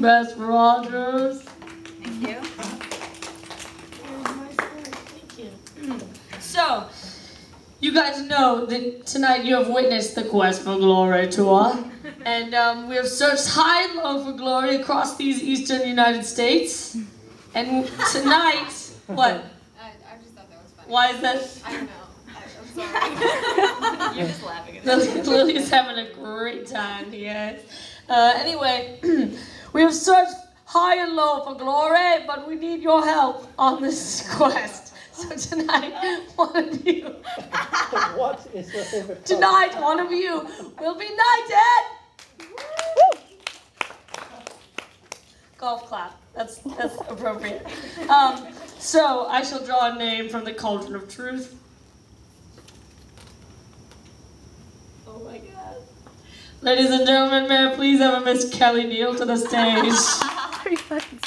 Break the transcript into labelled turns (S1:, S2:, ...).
S1: Best for Rogers.
S2: Thank you.
S1: So, you guys know that tonight you have witnessed the Quest for Glory tour. And um, we have searched high and low for glory across these eastern United States. And tonight, what?
S3: I, I just thought that was funny.
S1: Why is that?
S3: I don't know. I, I'm sorry.
S2: You're just laughing at
S1: Lily,
S2: it.
S1: Lily's having a great time, yes. Uh, anyway, we have searched high and low for glory, but we need your help on this quest. So tonight, one of you,
S4: what is your favorite
S1: tonight, one of you will be knighted. Golf clap. That's that's appropriate. Um, so I shall draw a name from the cauldron of truth. Oh my god. Ladies and gentlemen, may I please have a Miss Kelly Neel to the stage.
S2: Are you fucking